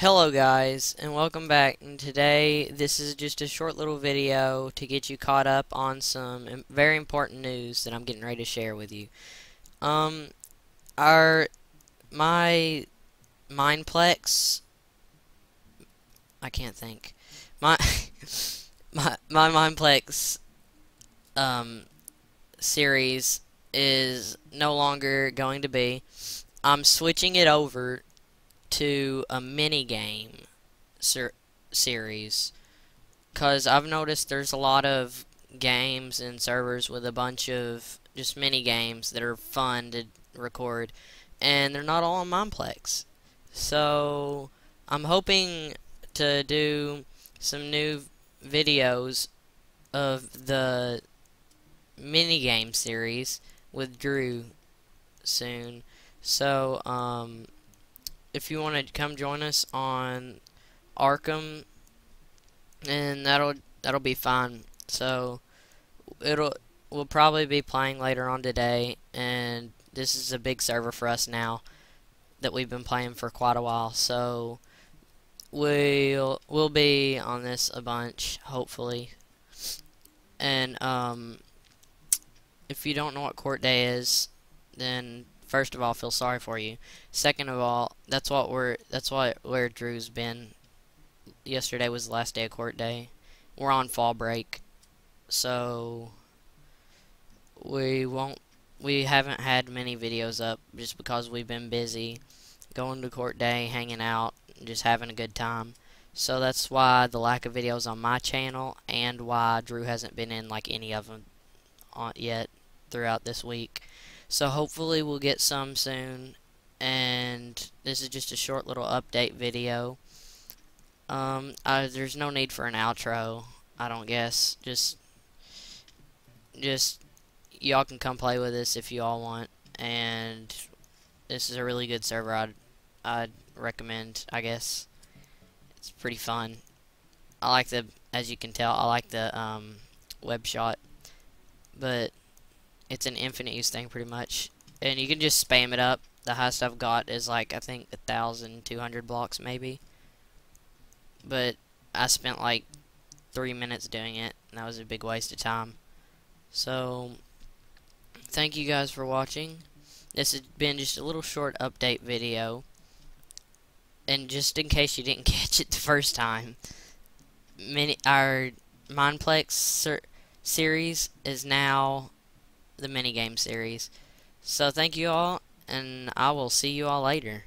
Hello guys and welcome back and today this is just a short little video to get you caught up on some very important news that I'm getting ready to share with you. Um our my Mineplex I can't think. My my my Mineplex um series is no longer going to be. I'm switching it over to a mini game ser series because I've noticed there's a lot of games and servers with a bunch of just mini games that are fun to record and they're not all on Mineplex. So I'm hoping to do some new videos of the mini game series with Drew soon. So um if you want to come join us on Arkham, and that'll that'll be fine. So it'll we'll probably be playing later on today, and this is a big server for us now that we've been playing for quite a while. So we'll we'll be on this a bunch, hopefully. And um, if you don't know what court day is, then first of all, feel sorry for you. Second of all, that's what we're that's what where Drew's been. Yesterday was the last day of court day. We're on fall break, so we won't. We haven't had many videos up just because we've been busy going to court day, hanging out, just having a good time. So that's why the lack of videos on my channel and why Drew hasn't been in like any of them on uh, yet throughout this week. So hopefully we'll get some soon. And this is just a short little update video. Um, I, there's no need for an outro, I don't guess. Just, just, y'all can come play with us if you all want. And this is a really good server I'd, I'd recommend, I guess. It's pretty fun. I like the, as you can tell, I like the um, web shot. But it's an infinite use thing pretty much. And you can just spam it up. The highest I've got is like, I think, 1,200 blocks maybe. But I spent like three minutes doing it, and that was a big waste of time. So, thank you guys for watching. This has been just a little short update video. And just in case you didn't catch it the first time, mini our Mineplex series is now the minigame series. So thank you all, and I will see you all later.